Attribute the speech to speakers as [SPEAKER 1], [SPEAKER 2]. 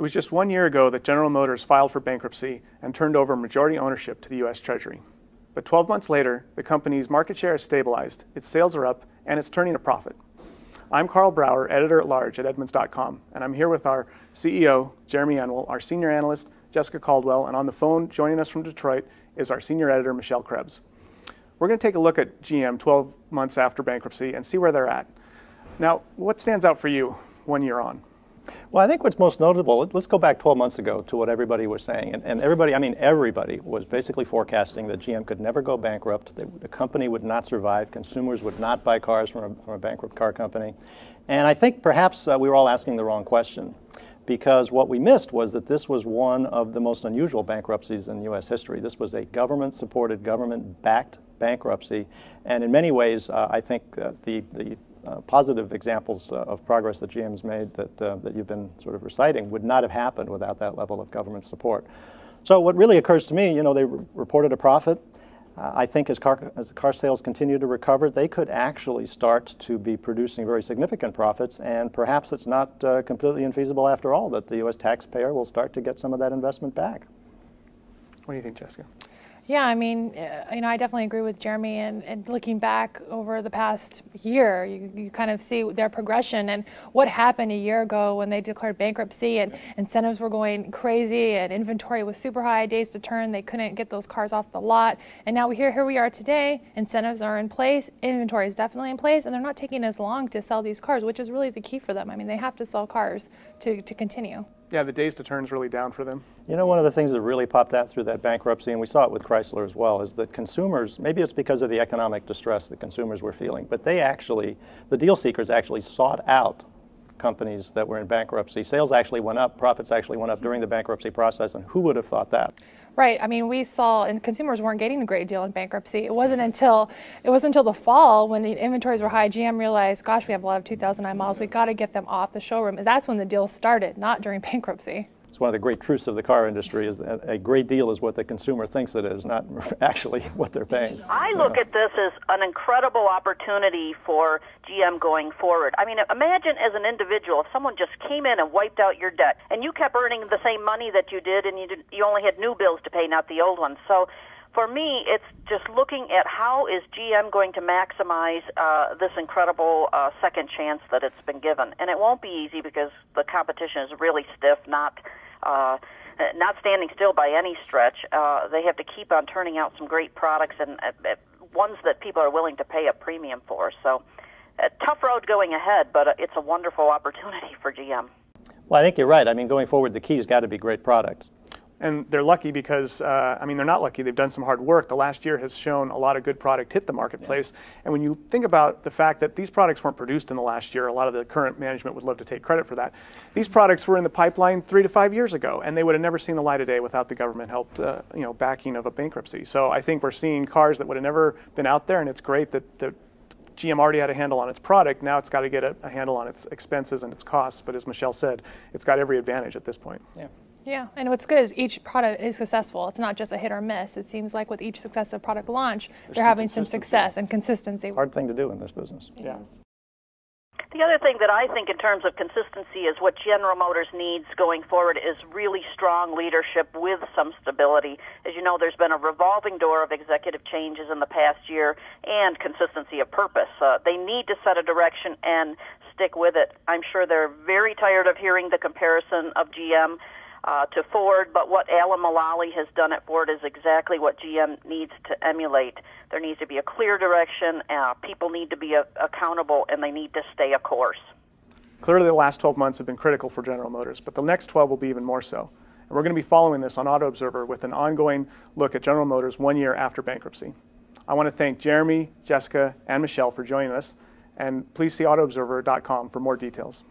[SPEAKER 1] It was just one year ago that General Motors filed for bankruptcy and turned over majority ownership to the U.S. Treasury. But 12 months later, the company's market share has stabilized, its sales are up, and it's turning a profit. I'm Karl Brauer, editor at large at Edmunds.com, and I'm here with our CEO, Jeremy Anwyl, our senior analyst, Jessica Caldwell, and on the phone joining us from Detroit is our senior editor, Michelle Krebs. We're going to take a look at GM 12 months after bankruptcy and see where they're at. Now, what stands out for you one year on?
[SPEAKER 2] Well, I think what's most notable, let's go back 12 months ago to what everybody was saying. And, and everybody, I mean, everybody was basically forecasting that GM could never go bankrupt, the, the company would not survive, consumers would not buy cars from a, from a bankrupt car company. And I think perhaps uh, we were all asking the wrong question because what we missed was that this was one of the most unusual bankruptcies in U.S. history. This was a government supported, government backed bankruptcy. And in many ways, uh, I think uh, the, the positive examples uh, of progress that GM's made that, uh, that you've been sort of reciting would not have happened without that level of government support. So what really occurs to me, you know, they re reported a profit. Uh, I think as car, as car sales continue to recover, they could actually start to be producing very significant profits, and perhaps it's not uh, completely infeasible after all that the U.S. taxpayer will start to get some of that investment back.
[SPEAKER 1] What do you think, Jessica?
[SPEAKER 3] Yeah, I mean, uh, you know, I definitely agree with Jeremy. And, and looking back over the past year, you, you, kind of see their progression and what happened a year ago when they declared bankruptcy and incentives were going crazy and inventory was super high, days to turn. They couldn't get those cars off the lot. And now we hear here we are today. Incentives are in place, inventory is definitely in place, and they're not taking as long to sell these cars, which is really the key for them. I mean, they have to sell cars to, to continue.
[SPEAKER 1] Yeah, the days to turn is really down for them.
[SPEAKER 2] You know, one of the things that really popped out through that bankruptcy, and we saw it with Chrysler as well, is that consumers, maybe it's because of the economic distress that consumers were feeling, but they actually, the deal seekers actually sought out companies that were in bankruptcy. Sales actually went up, profits actually went up mm-hmm. during the bankruptcy process, and who would have thought that?
[SPEAKER 3] Right. I mean, we saw, and consumers weren't getting a great deal in bankruptcy. It wasn't until it wasn't until the fall when the inventories were high. GM realized, gosh, we have a lot of 2009 models. We've got to get them off the showroom. That's when the deal started, not during bankruptcy.
[SPEAKER 2] It's one of the great truths of the car industry is that a great deal is what the consumer thinks it is, not actually what they're paying.
[SPEAKER 4] I look at this as an incredible opportunity for GM going forward. I mean, imagine as an individual if someone just came in and wiped out your debt and you kept earning the same money that you did and you, did, you only had new bills to pay, not the old ones. So for me, it's just looking at how is GM going to maximize uh, this incredible uh, second chance that it's been given, and it won't be easy because the competition is really stiff, not uh, not standing still by any stretch. Uh, they have to keep on turning out some great products and uh, uh ones that people are willing to pay a premium for. So, a tough road going ahead, but uh, it's a wonderful opportunity for GM.
[SPEAKER 2] Well, I think you're right. I mean, going forward, the key has got to be great products.
[SPEAKER 1] And they're lucky because, uh, I mean, they're not lucky. They've done some hard work. The last year has shown a lot of good product hit the marketplace. Yeah. And when you think about the fact that these products weren't produced in the last year, a lot of the current management would love to take credit for that. These products were in the pipeline three to five years ago, and they would have never seen the light of day without the government help, uh, you know, backing of a bankruptcy. So I think we're seeing cars that would have never been out there, and it's great that the GM already had a handle on its product. Now it's got to get a, a handle on its expenses and its costs. But as Michelle said, it's got every advantage at this point.
[SPEAKER 3] Yeah. Yeah, and what's good is each product is successful. It's not just a hit or miss. It seems like with each successive product launch, There's they're some having some success and consistency.
[SPEAKER 2] Hard thing to do in this business.
[SPEAKER 1] Yeah.
[SPEAKER 4] The other thing that I think in terms of consistency is what General Motors needs going forward is really strong leadership with some stability. As you know, there's been a revolving door of executive changes in the past year and consistency of purpose. Uh, they need to set a direction and stick with it. I'm sure they're very tired of hearing the comparison of GM uh, to Ford, but what Alan Mulally has done at Ford is exactly what GM needs to emulate. There needs to be a clear direction, uh, people need to be a- accountable, and they need to stay a course.
[SPEAKER 1] Clearly, the last 12 months have been critical for General Motors, but the next 12 will be even more so. And we're going to be following this on Auto Observer with an ongoing look at General Motors one year after bankruptcy. I want to thank Jeremy, Jessica, and Michelle for joining us, and please see AutoObserver.com for more details.